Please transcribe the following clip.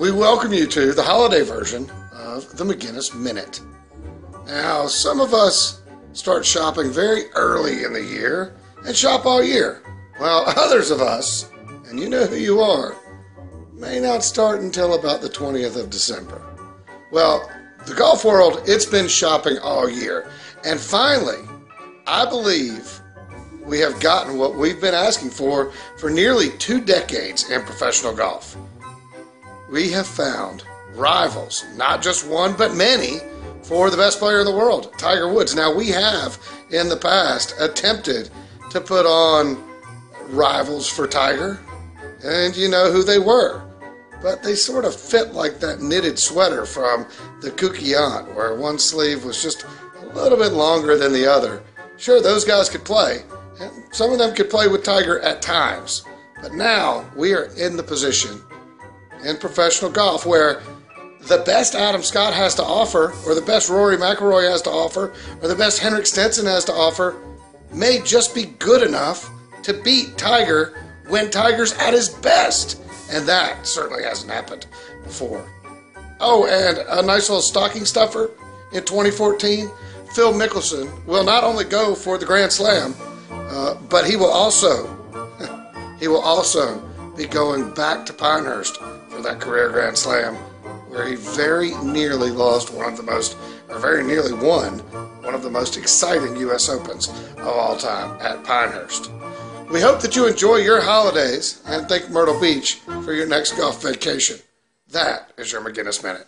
we welcome you to the holiday version of the Maginnes Minute. Now, some of us start shopping very early in the year and shop all year, while others of us, and you know who you are, may not start until about the 20th of December. Well, the golf world, it's been shopping all year. And finally, I believe we have gotten what we've been asking for for nearly two decades in professional golf we have found rivals, not just one, but many, for the best player in the world, Tiger Woods. Now, we have in the past attempted to put on rivals for Tiger, and you know who they were. But they sort of fit like that knitted sweater from the Kooky Aunt, where one sleeve was just a little bit longer than the other. Sure, those guys could play, and some of them could play with Tiger at times. But now we are in the position in professional golf where the best Adam Scott has to offer, or the best Rory McIlroy has to offer, or the best Henrik Stenson has to offer, may just be good enough to beat Tiger when Tiger's at his best. And that certainly hasn't happened before. Oh, and a nice little stocking stuffer in 2014. Phil Mickelson will not only go for the Grand Slam, uh, but he will also he will also be going back to Pinehurst for that career Grand Slam, where he very nearly lost one of the most, or very nearly won, one of the most exciting U.S. Opens of all time at Pinehurst. We hope that you enjoy your holidays and thank Myrtle Beach for your next golf vacation. That is your Maginnes Minute.